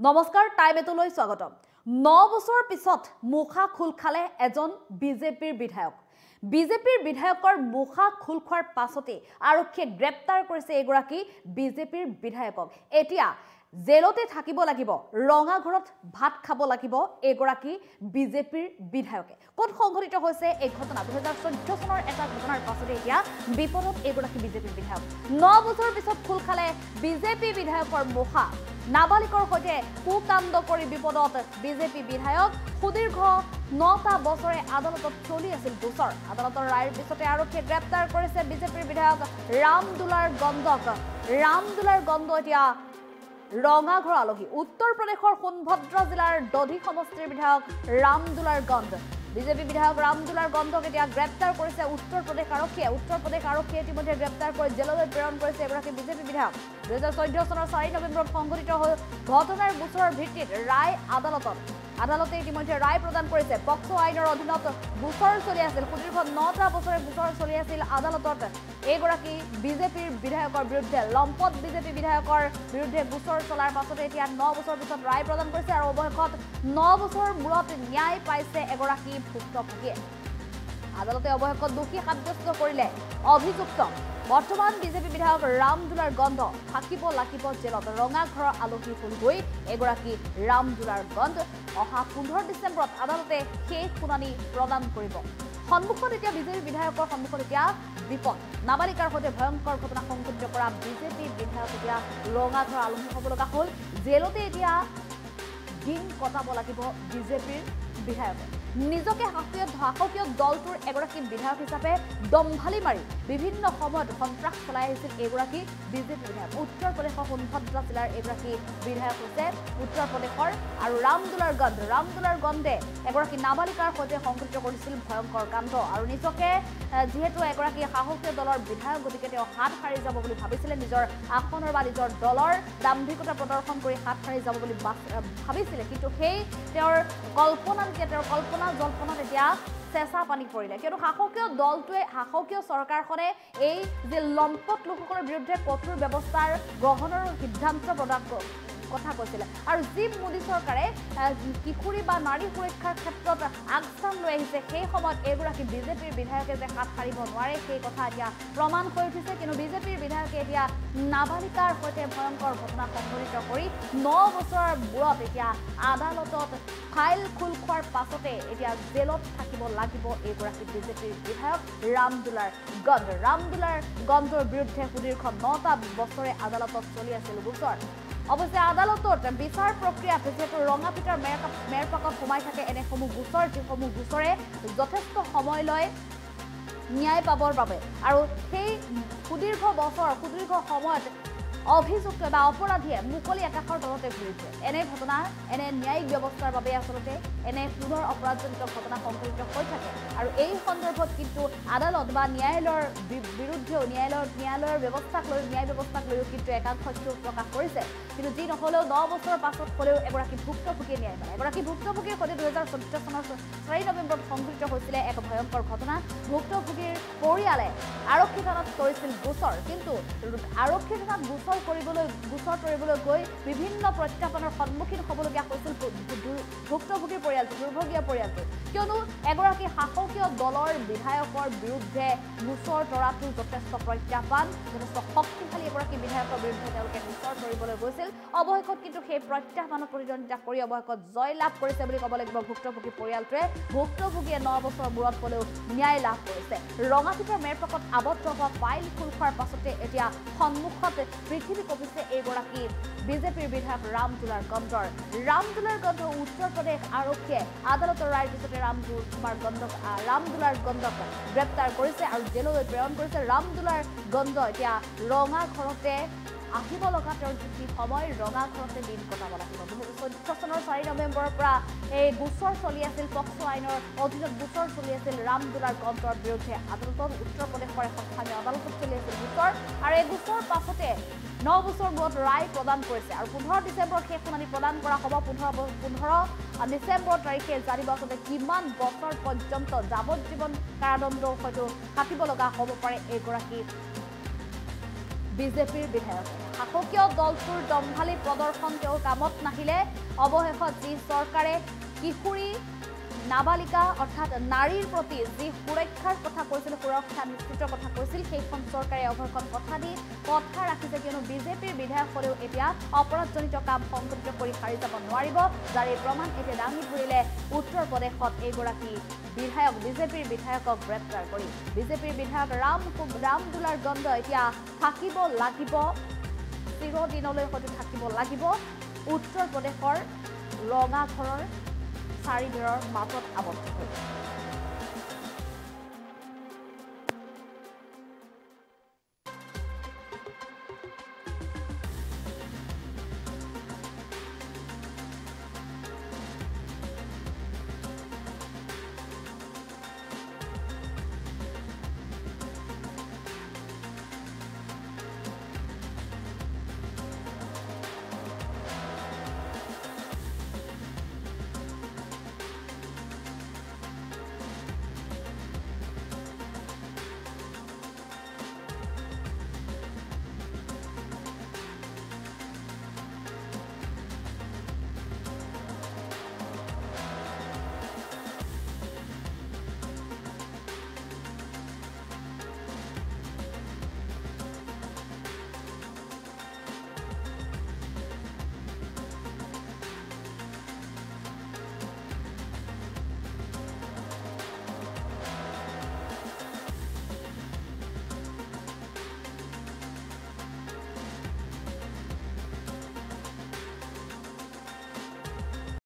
নমস্কাৰ টাইম এটোলৈ স্বাগতম। ন বছৰ পিছত মুখা খোল খালে এজন বিজেপিৰ বিধায়ক। বিজেপিৰ বিধায়কৰ মুখা খোল খোৱাৰ পাছতেই আৰক্ষীয়ে গ্ৰেপ্তাৰ কৰিছে এগৰাকী বিজেপিৰ বিধায়কক। এতিয়া জেলতে থাকিব লাগিব ৰঙা ঘৰত ভাত খাব লাগিব এগৰাকী বিজেপিৰ বিধায়কে। ক'ত সংঘটিত হৈছে এই ঘটনা? দুহেজাৰ চৈধ্য চনৰ এটা ঘটনাৰ পাছতে এতিয়া বিপদত এগৰাকী বিজেপিৰ বিধায়ক। ন বছৰৰ পিছত খোল খালে বিজেপি বিধায়কৰ মুখা নাবালিকৰ সৈতে কুকাণ্ড কৰি বিপদত বিজেপি বিধায়ক সুদীৰ্ঘ নটা বছৰে আদালতত চলি আছিল গোচৰ। আদালতৰ ৰায়ৰ পিছতে আৰক্ষীয়ে গ্ৰেপ্তাৰ কৰিছে বিজেপিৰ বিধায়ক ৰাম দুলাৰ গণ্ডক। ৰাম দুলাৰ গণ্ড এতিয়া ৰঙাঘৰ আলহী। উত্তৰ প্ৰদেশৰ সোণভদ্ৰ জিলাৰ দধি সমষ্টিৰ বিধায়ক ৰাম দুলাৰ গণ্ড। বিজেপি বিধায়ক ৰাম দুলাৰ গণ্ডক এতিয়া গ্ৰেপ্তাৰ কৰিছে উত্তৰ প্ৰদেশ আৰক্ষীয়ে। উত্তৰ প্ৰদেশ আৰক্ষীয়ে ইতিমধ্যে গ্ৰেপ্তাৰ কৰি জেললৈ প্ৰেৰণ কৰিছে এগৰাকী বিজেপি বিধায়ক। দুহেজাৰ চৈধ্য চনৰ চাৰি নৱেম্বৰত সংঘটিত হ'ল ঘটনাৰ গোচৰৰ ভিত্তিত ৰায় আদালতত আদালতে ইতিমধ্যে ৰায় প্ৰদান কৰিছে। পক্সো আইনৰ অধীনত গোচৰ চলি আছিল। সুদীৰ্ঘ নটা বছৰে গোচৰ চলি আছিল আদালতত। এইগৰাকী বিজেপিৰ বিধায়কৰ বিৰুদ্ধে লম্পট বিজেপি বিধায়কৰ বিৰুদ্ধে গোচৰ চলাৰ পাছতে এতিয়া ন বছৰ পিছত ৰায় প্ৰদান কৰিছে আৰু অৱশেষত ন বছৰ মূৰত ন্যায় পাইছে এগৰাকী ভুক্তভোগীয়ে। আদালতে অৱশেষত দোষী সাব্যস্ত কৰিলে। অভিযুক্ত বৰ্তমান বিজেপি বিধায়ক ৰাম দুলাৰ গণ্ড থাকিব লাগিব জেলত। ৰঙাঘৰৰ আলহী হ'ল হৈ এগৰাকী ৰাম দুলাৰ গণ্ড অহা পোন্ধৰ ডিচেম্বৰত আদালতে শেষ শুনানি প্ৰদান কৰিব। সন্মুখত এতিয়া বিজেপি বিধায়কৰ সন্মুখত এতিয়া বিপদ। নাবালিকাৰ সৈতে ভয়ংকৰ ঘটনা সংঘটিত কৰা বিজেপি বিধায়ক এতিয়া ৰঙাঘৰৰ আলহী হ'ব লগা হ'ল। জেলতে এতিয়া দিন কটাব লাগিব বিজেপিৰ বিধায়কে। নিজকে শাসকীয় শাসকীয় দলটোৰ এগৰাকী বিধায়ক হিচাপে দম্ভালি মাৰি বিভিন্ন সময়ত সন্ত্ৰাস চলাই আহিছিল এইগৰাকী বিজেপি বিধায়ক। উত্তৰ প্ৰদেশৰ সোণভদ্ৰা জিলাৰ এগৰাকী বিধায়ক হৈছে উত্তৰ প্ৰদেশৰ আৰু ৰামদুলাৰ গন্ধ ৰামদুলাৰ গন্ধে এগৰাকী নাবালিকাৰ সৈতে সংঘটিত কৰিছিল ভয়ংকৰ কাণ্ড আৰু নিজকে যিহেতু এগৰাকী সাহসীয় দলৰ বিধায়ক গতিকে তেওঁ হাত সাৰি যাব বুলি ভাবিছিলে। নিজৰ আসনৰ বা নিজৰ দলৰ দাম্ভিকতা প্ৰদৰ্শন কৰি হাত সাৰি যাব বুলি ভাবিছিলে। কিন্তু সেই তেওঁৰ কল্পনালৈকে তেওঁৰ কল্পনা জল্পনাত এতিয়া চেঁচা পানী পৰিলে। কিয়নো শাসকীয় দলটোৱে শাসকীয় চৰকাৰখনে এই যে লম্পট লোকসকলৰ বিৰুদ্ধে কঠোৰ ব্যৱস্থাৰ গ্ৰহণৰ সিদ্ধান্ত প্ৰদান কথা কৈছিলে। আৰু যি মোদী চৰকাৰে কিশোৰী বা নাৰী সুৰক্ষাৰ ক্ষেত্ৰত আগস্থান লৈ আহিছে সেই সময়ত এইগৰাকী বিজেপিৰ বিধায়কে যে হাত সাৰিব নোৱাৰে সেই কথা এতিয়া প্ৰমাণ হৈ উঠিছে। কিন্তু বিজেপিৰ বিধায়কে এতিয়া নাবালিকাৰ সৈতে ভয়ংকৰ ঘটনা সংঘটিত কৰি ন বছৰৰ মূৰত এতিয়া আদালতত ফাইল খোল খোৱাৰ পাছতে এতিয়া জেলত থাকিব লাগিব এইগৰাকী বিজেপিৰ বিধায়ক ৰামদুলাৰ গন্ধ। ৰামদুলাৰ গন্ধৰ বিৰুদ্ধে সুদীৰ্ঘ নটা বছৰে আদালতত চলি আছিল গোচৰ। অৱশ্যে আদালতত বিচাৰ প্ৰক্ৰিয়াত যিহেতু ৰঙাপিটাৰ মেৰ মেৰপাকত সোমাই থাকে এনেসমূহ গোচৰ যিসমূহ গোচৰে যথেষ্ট সময় লয় ন্যায় পাবৰ বাবে। আৰু সেই সুদীৰ্ঘ বছৰ সুদীৰ্ঘ সময়ত অভিযুক্ত বা অপৰাধীয়ে মুকলি আকাশৰ তলতে ঘূৰিছে। এনে ঘটনা এনে ন্যায়িক ব্যৱস্থাৰ বাবে আচলতে এনে পুনৰ অপৰাধজনিত ঘটনা সংঘটিত হৈ থাকে। আৰু এই সন্দৰ্ভত কিন্তু আদালত বা ন্যায়ালয়ৰ বি- বিৰুদ্ধেও ন্যায়ালয়ৰ ব্যৱস্থাক লৈ ন্যায় ব্যৱস্থাক লৈও কিন্তু একাংশই ক্ষোভ প্ৰকাশ কৰিছে। কিন্তু যি নহ'লেও ন বছৰৰ পাছত হ'লেও এগৰাকী ভুক্তভোগীয়ে ন্যায় পালে এগৰাকী ভুক্তভোগীৰ সৈতে দুহেজাৰ চৈধ্য চনৰ চাৰি নৱেম্বৰত সংঘটিত হৈছিলে এক ভয়ংকৰ ঘটনা। ভুক্তভোগীৰ পৰিয়ালে আৰক্ষী থানাত কৰিছিল গোচৰ। কিন্তু আৰক্ষী থানাত গোচৰ কৰিবলৈ গোচৰ তৰিবলৈ গৈ বিভিন্ন প্ৰত্যাহ্বানৰ সন্মুখীন হ'বলগীয়া হৈছিল ভু- ভু- ভুক্তভোগীৰ পৰিয়ালটো দুৰ্ভগীয়া পৰিয়ালটো। কিয়নো এগৰাকী শাসকীয় দলৰ বিধায়কৰ বিৰুদ্ধে গোচৰ তৰাটো যথেষ্ট প্ৰত্যাহ্বান যথেষ্ট শক্তিশালী এগৰাকী বিধায়কৰ বিৰুদ্ধে তেওঁলোকে গোচৰ তৰিবলৈ গৈছিল। অৱশেষত কিন্তু সেই প্ৰত্যাহ্বানত প্ৰতিদ্বন্দ্বিতা কৰি অৱশেষত জয় লাভ কৰিছে বুলি ক'ব লাগিব ভুক্তভোগী পৰিয়ালটোৱে। ভুক্তভোগীয়ে ন বছৰ মূৰত হ'লেও ন্যায় লাভ কৰিছে। ৰঙাপিতৰ মেৰপাকত আবদ্ধ হোৱা ফাইল খোল খোৱাৰ পাছতে এতিয়া সন্মুখত পৃথিৱী কঁপিছে এইগৰাকী বিজেপিৰ বিধায়ক ৰাম দুলাৰ গণ্ডৰ ৰাম দুলাৰ গণ্ড উত্তৰ প্ৰদেশ আৰক্ষীয়ে আদালতৰ ৰায়ৰ পিছতে ৰাম দু- কুমাৰ গণ্ডক আহ, ৰাম দুলাৰ গণ্ডক গ্ৰেপ্তাৰ কৰিছে আৰু জেললৈ প্ৰেৰণ কৰিছে ৰাম দুলাৰ গণ্ড এতিয়া ৰঙা ঘৰতে আহিব লগা তেওঁৰ যিখিনি সময় ৰঙা ঘৰতে দিন কটাব লাগিব। দুহেজাৰ চৈধ্য চনৰ চাৰি নৱেম্বৰৰ পৰা এই গোচৰ চলি আছিল পক্সো আইনৰ অধীনত গোচৰ চলি আছিল ৰাম দুলাৰ গণ্ডৰ বিৰুদ্ধে আদালতত উত্তৰ প্ৰদেশৰ এখন স্থানীয় আদালতত চলি আছিল গোচৰ। আৰু এই গোচৰ পাছতে ন বছৰ মূৰত ৰায় প্ৰদান কৰিছে। আৰু পোন্ধৰ ডিচেম্বৰত সেই শুনানি প্ৰদান কৰা হ'ব। পোন্ধৰ পোন্ধৰ ডিচেম্বৰ তাৰিখে জানিব আচলতে কিমান বছৰ পৰ্যন্ত যাৱজ্জীৱন কাৰাদণ্ড হয়তো কাটিব লগা হ'ব পাৰে এইগৰাকী বিজেপিৰ বিধায়কে। শাসকীয় দলটোৰ দম্ভালী প্ৰদৰ্শন তেওঁৰ কামত নাহিলে। অৱশেষত যি চৰকাৰে কিশোৰী নাবালিকা অৰ্থাৎ নাৰীৰ প্ৰতি যি সুৰক্ষাৰ কথা কৈছিল সুৰক্ষা নিশ্চিতৰ কথা কৈছিল সেইখন চৰকাৰে অৱশেষত কথা দি কথা ৰাখিছে কিয়নো বিজেপিৰ বিধায়কসকলেও এতিয়া অপৰাধজনিত কাম সংঘটিত কৰি সাৰি যাব নোৱাৰিব। যাৰ এই প্ৰমাণ এতিয়া দাঙি ধৰিলে উত্তৰ প্ৰদেশত এইগৰাকী বিধায়ক বিজেপিৰ বিধায়কক গ্ৰেপ্তাৰ কৰি। বিজেপিৰ বিধায়ক ৰাম ৰাম দুলাৰ দণ্ড এতিয়া থাকিব লাগিব। চিৰদিনলৈ হয়তো থাকিব লাগিব। উত্তৰ প্ৰদেশৰ ৰঙাঘৰৰ চাৰিবেৰৰ মাজত আবদ্ধ হৈ।